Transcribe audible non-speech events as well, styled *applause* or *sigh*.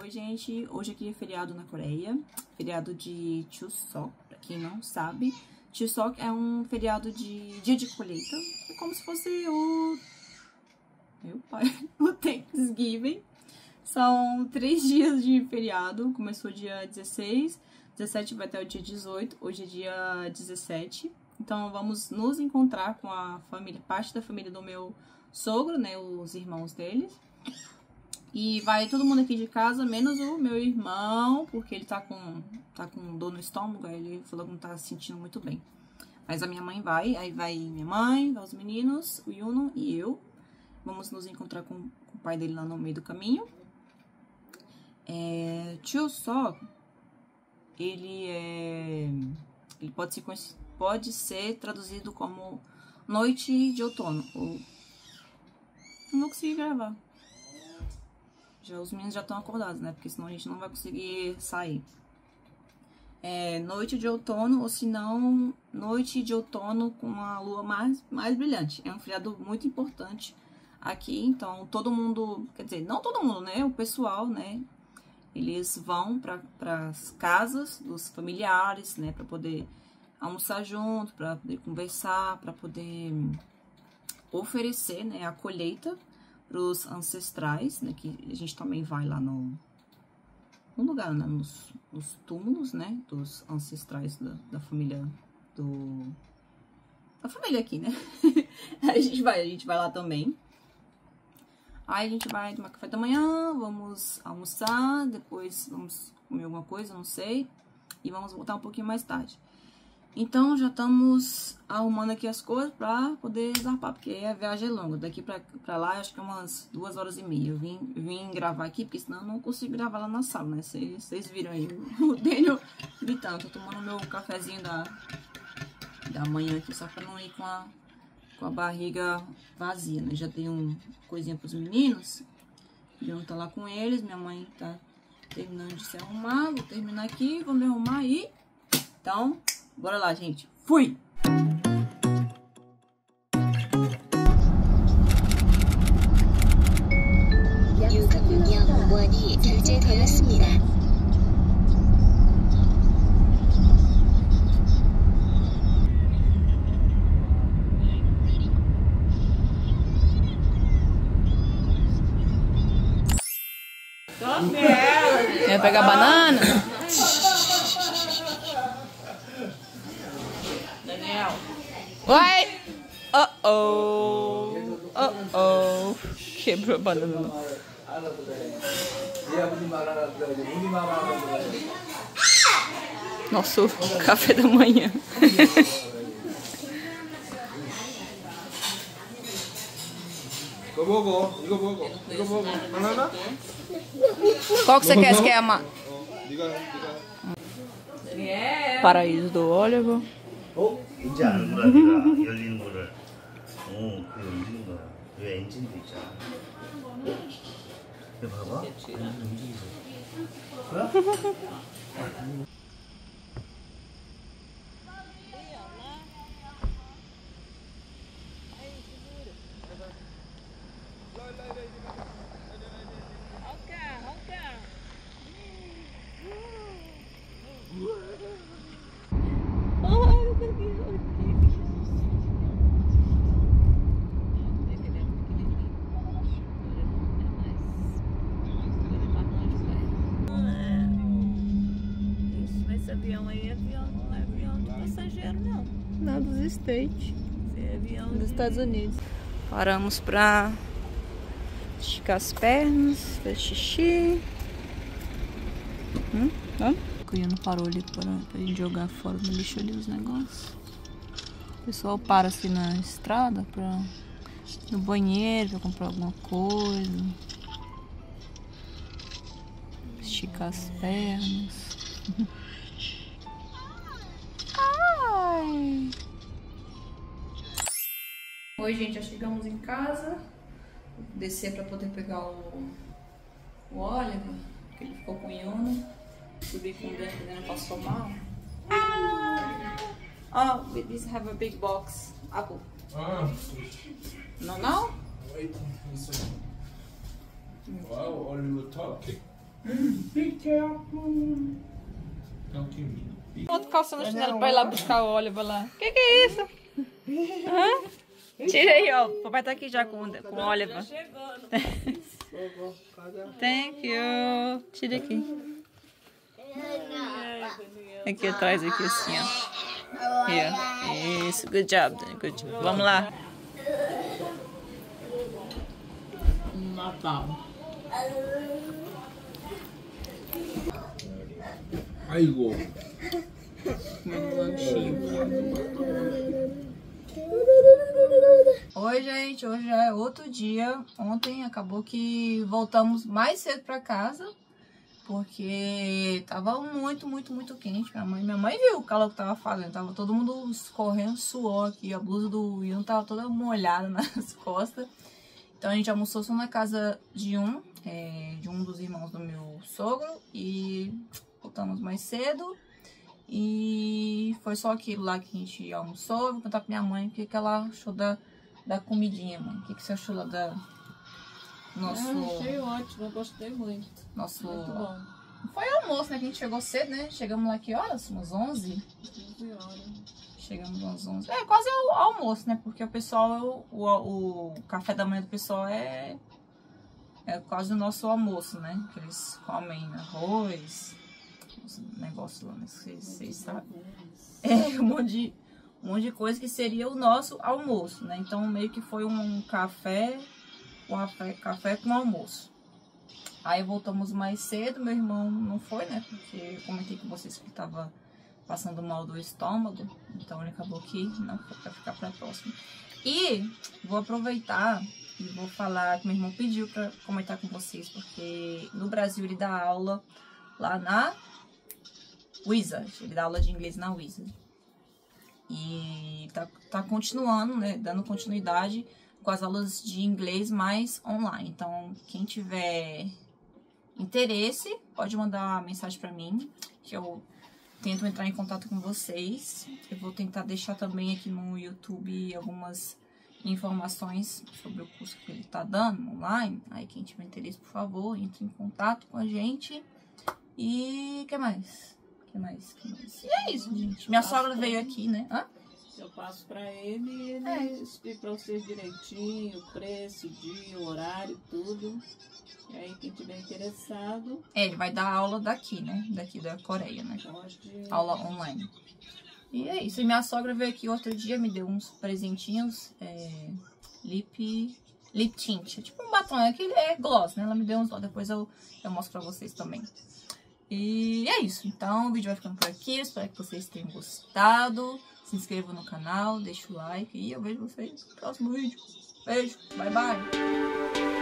Oi, gente. Hoje aqui é feriado na Coreia. Feriado de Chuseok, pra quem não sabe. Chuseok é um feriado de dia de colheita. É como se fosse o... Meu pai. *laughs* O Thanksgiving. São três dias de feriado. Começou dia 16, 17 vai até o dia 18. Hoje é dia 17. Então vamos nos encontrar com a família, parte da família do meu sogro, né? Os irmãos deles. E vai todo mundo aqui de casa, menos o meu irmão, porque ele tá com, tá com dor no estômago, aí ele falou que não tá se sentindo muito bem. Mas a minha mãe vai, aí vai minha mãe, vai os meninos, o Yuno e eu. Vamos nos encontrar com, com o pai dele lá no meio do caminho. É, tio Só, ele é. Ele pode ser, pode ser traduzido como noite de outono. Ou... Não vou conseguir gravar. Já, os meninos já estão acordados, né? Porque senão a gente não vai conseguir sair. É, noite de outono, ou se não, noite de outono com a lua mais, mais brilhante. É um feriado muito importante aqui, então todo mundo, quer dizer, não todo mundo, né? O pessoal, né? Eles vão para as casas dos familiares, né? Para poder almoçar junto, para poder conversar, para poder oferecer, né? A colheita os ancestrais, né? Que a gente também vai lá no, no lugar, né, nos, nos, túmulos, né? Dos ancestrais da, da família do... Da família aqui, né? *laughs* a gente vai, a gente vai lá também. Aí a gente vai tomar café da manhã, vamos almoçar, depois vamos comer alguma coisa, não sei. E vamos voltar um pouquinho mais tarde. Então, já estamos arrumando aqui as coisas pra poder zarpar, porque a viagem é longa. Daqui pra lá, acho que é umas duas horas e meia. Eu vim, vim gravar aqui, porque senão eu não consigo gravar lá na sala, né? Vocês viram aí o *laughs* Daniel gritando. Tô tomando meu cafezinho da, da manhã aqui, só pra não ir com a, com a barriga vazia, né? Já dei um coisinha pros meninos. Eu tá lá com eles, minha mãe tá terminando de se arrumar. Vou terminar aqui, vou me arrumar e... Então... Bora lá, gente. Fui! Quer pegar banana? Vai! Oh oh! Oh oh! Quebrou a banana. Nosso café da manhã. Qual que você quer? Você quer uma? Paraíso do Oliver. 어? 이제 아는구나 네가 열리는 거를. 어 그게 움직이는 거야. 왜 엔진도 있잖아. 여 봐봐. 엔진 움직이지 뭐야? State, dos Estados Unidos. Paramos pra esticar as pernas, fazer xixi. Hum? Vamos? O Cuiano parou ali pra, pra gente jogar fora no lixo ali os negócios. O pessoal para assim na estrada pra no banheiro, pra comprar alguma coisa. Esticar as pernas. *laughs* Oi, gente, já chegamos em casa. Vou descer para poder pegar o, o Oliver, que ele ficou com o Yuna. Subi com o Dani, que não passou mal. Ah! Oh, we this have a big box. Apple. Ah. No, no? Wait, Wow, Oliver talking. Be careful. O que me. Outro calçando chinelo pra ir lá buscar o óleo lá. Que que é isso? *laughs* Hã? Tira aí, ó. O papai tá aqui já com, com o Oliver. *laughs* Thank you. Tira aqui. Aqui atrás, aqui assim, ó. Yeah. Isso, good job, Dani. Good job. Vamos lá. Natal. Aigô. Comendo lanchinho. É, é, é, Oi, gente. Hoje já é outro dia. Ontem acabou que voltamos mais cedo pra casa. Porque tava muito, muito, muito quente. Minha mãe, minha mãe viu o calor que tava fazendo. Tava todo mundo escorrendo suor aqui. A blusa do Ian tava toda molhada *laughs* nas costas. Então a gente almoçou só na casa de um, é, de um dos irmãos do meu sogro. E voltamos mais cedo. E foi só aquilo lá que a gente almoçou. Vou contar pra minha mãe o que, que ela achou da, da comidinha, mãe. O que, que você achou lá da. Nosso. Ah, achei ótimo, eu gostei muito. nosso. Muito bom. Foi almoço, né? Que a gente chegou cedo, né? Chegamos lá que horas? Umas 11? 15 horas. Chegamos às 11. É quase o almoço, né? Porque o pessoal, o, o, o café da manhã do pessoal é. É quase o nosso almoço, né? Que eles comem arroz, os negócios lá, né? Vocês, vocês sabem. É, *laughs* um monte, de, um monte de coisa que seria o nosso almoço, né? Então meio que foi um café, um café, café com almoço. Aí voltamos mais cedo, meu irmão não foi, né? Porque eu comentei com vocês que tava passando mal do estômago, então ele acabou que não foi pra ficar pra próxima. E vou aproveitar e vou falar que meu irmão pediu pra comentar com vocês, porque no Brasil ele dá aula lá na Wizard, ele dá aula de inglês na Wizard. E tá, tá continuando, né, dando continuidade com as aulas de inglês mais online. Então, quem tiver interesse, pode mandar mensagem pra mim, que eu tento entrar em contato com vocês. Eu vou tentar deixar também aqui no YouTube algumas informações sobre o curso que ele tá dando online. Aí quem tiver interesse, por favor, entre em contato com a gente. E que mais? Que mais? Que mais? E é isso, gente. Minha sogra veio aqui, né? Hã? Eu passo pra ele e ele É. explica pra vocês direitinho o preço, o dia, o horário, tudo. E aí, quem tiver interessado, É, ele vai dar aula daqui, né? Daqui da Coreia, né? pode. Aula online. E é isso. E minha sogra veio aqui outro dia, me deu uns presentinhos. É, lip, lip tint. É tipo um batom, é, aquele, é gloss, né? Ela me deu uns lá, depois eu, eu mostro pra vocês também. E é isso. Então o vídeo vai ficando por aqui. Espero que vocês tenham gostado. Se inscrevam no canal, deixa o like e eu vejo vocês no próximo vídeo. Beijo, bye bye.